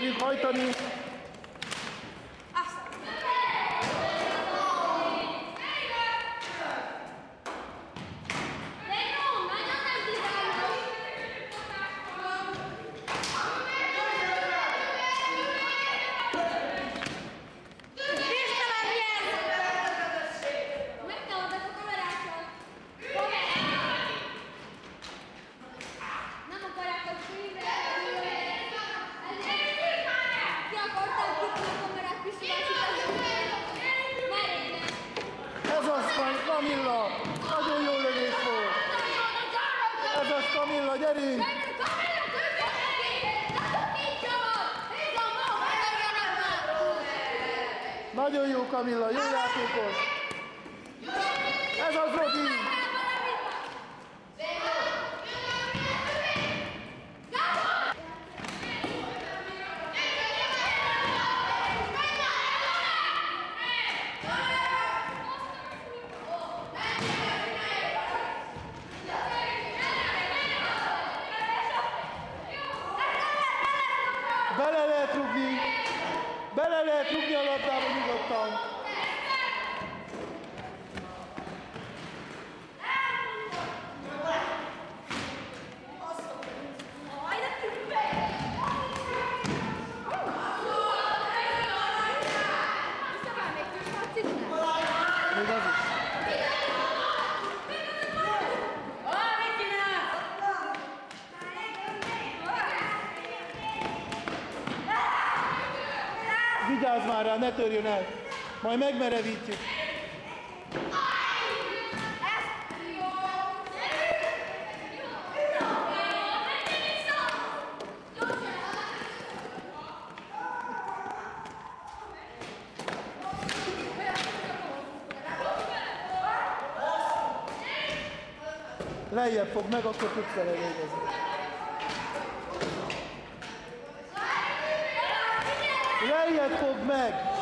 Gyerünk, gyerünk, hajtani! Nem akarják a főre, ki akarták kitni a kamerát, piszkálni, már innen. Ez az, Kam- Kamilla! Nagyon jó lövés volt! Ez az, Kamilla, gyerünk! Nagyon jó, Kamilla, jó játékos! Ez az, Robi! Bele lehet rugni! Bele lehet rugni a labdába nyugodtan! Vigyázz már rá, ne törjön el! Majd megmerevítjük. Lejjebb fog meg, akkor tudsz vele fog meg!